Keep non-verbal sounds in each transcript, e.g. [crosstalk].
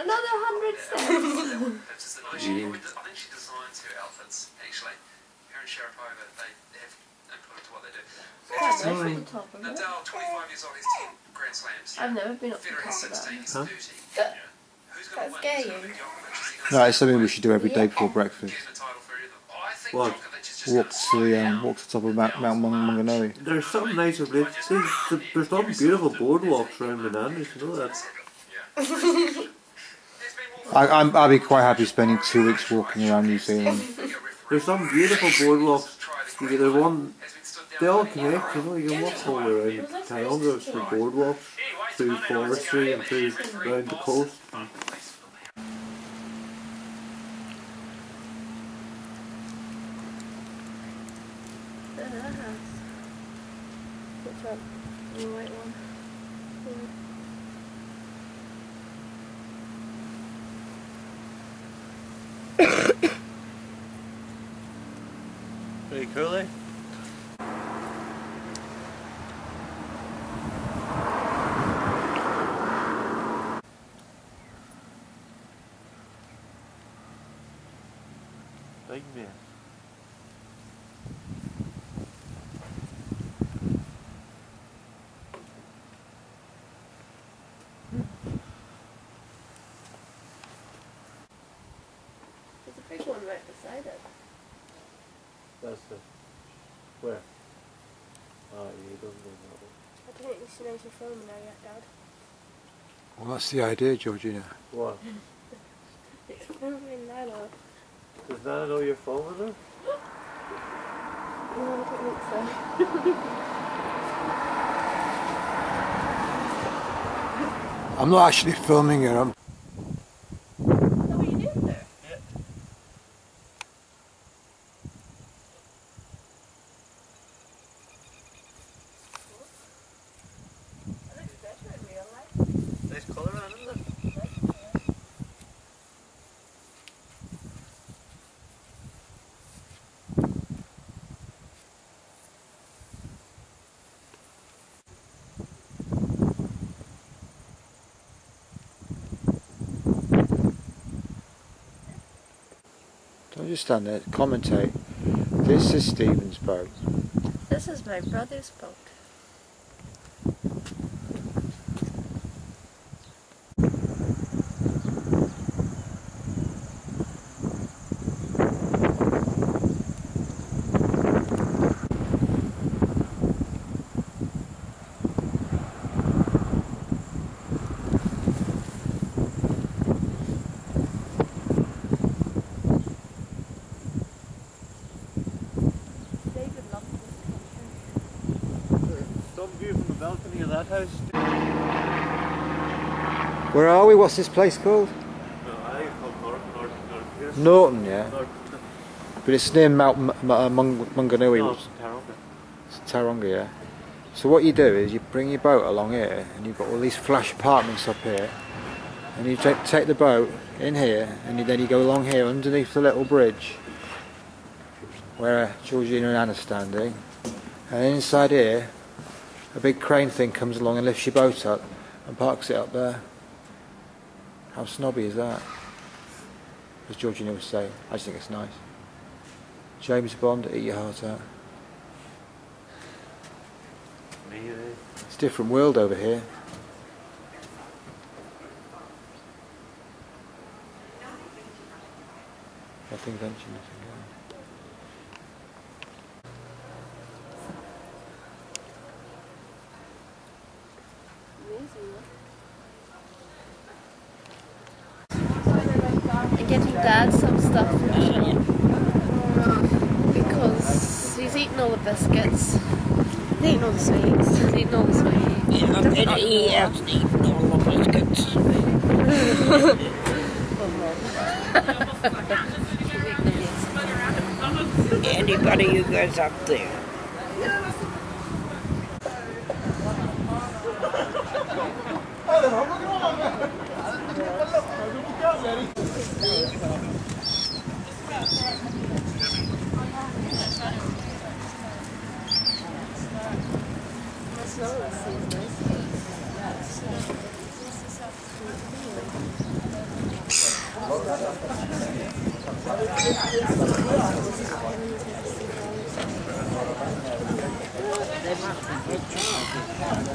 Another hundred steps. [laughs] That's just nice. She, I think she designs her outfits actually. Her and Sharapova, they have input into what they do. Quite Interesting. nice at the top. Nadal, 25 years old, he's 10 Grand Slams. I've never been up to Federer has Canada. 16, he's Huh? 30. But Who's going That's to win? Is gay. gonna be Djokovic? Is he gonna No, it's something we should do every day before up, breakfast. get the title for either? I think What? Djokovic just Walk gonna the down. um, walk to the top of Mount, Mount Mung- Maunganui. There's some nicer places. There's, there's some beautiful boardwalks around Menanders, you know that? Yeah. There's been more I, I'm, I'd be quite happy spending two weeks walking around New Zealand. There's some beautiful boardwalks. the You get- There's one, has been they all for connect, you know, you can walk all the way around Tauranga through boardwalks, through forestry and through around the coast. there's house. Which one? The white one. Pretty cool? Big man. There's a big one right beside it. That's the. Where? Oh, you don't know that one. I don't think she knows you're filming now yet, Dad. Well, that's the idea, Georgina. What? [laughs] It's filming now. though. Does Nana know you're filming her? No, I don't think so. I'm not actually filming her. I'm Is that what you doing there? That looks better in real life. Nice colour on it, isn't it? Just stand there. Commentate. This is Stephen's boat. This is my brother's boat. Balcony of that house. Where are we? What's this place called? Norton, yeah. But it's near Mount M- M- uh, Mung- no, it's Tauranga. Tauranga, yeah. So what you do is you bring your boat along here, and you've got all these flash apartments up here, and you take, take the boat in here, and you, then you go along here underneath the little bridge where Georgina and Anna's standing, and inside here, a big crane thing comes along and lifts your boat up and parks it up there. How snobby is that? As Georgina would say, I just think it's nice. James Bond, eat your heart out. It's a different world over here. Nothing venture, nothing. And getting dad some stuff because he's eating all the biscuits. He's eating all the sweets. He's eating all the sweets. Yeah, I'm gonna eat out and eat all the biscuits. [laughs] Anybody who goes up there. Good job.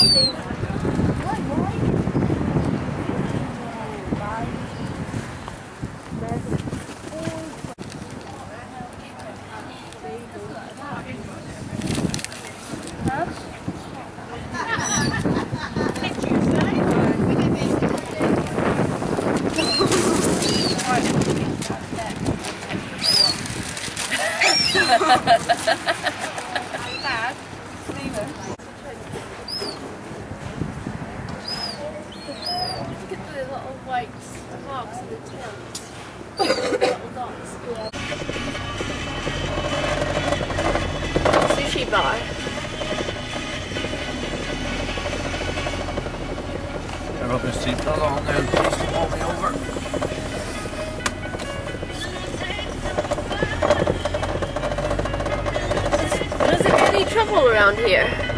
Look [laughs] at the little white marks in the tail. little dots. Sushi bar. I got my seatbelt on now. Please don't pull me over. Does it get any trouble around here?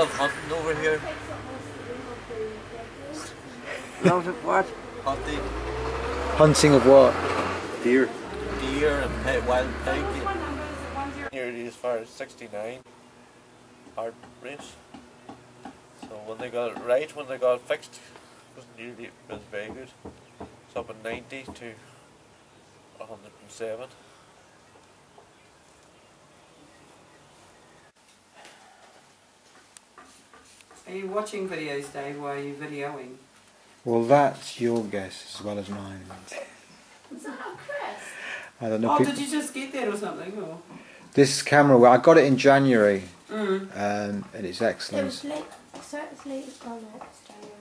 Of hunting over here. Lot of what? Hunting Hunting of what? Deer. deer and pet, wild pig. Nearly as far as 69 hard race. So when they got it right, when they got it fixed, it was nearly it was very good. It's up at 90 to 107. Are you watching videos, Dave, or are you videoing? Well, that's your guess as well as mine. Is that not Chris? I don't know. Oh, peop- did you just get that or something? Or? This camera, well, I got it in January, Mm. um, and it's excellent. It excellent. was late, so it's late as well, it's January.